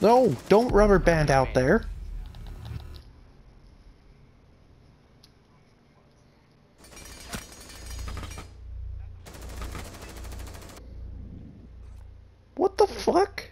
No, don't rubber band out there. What the fuck?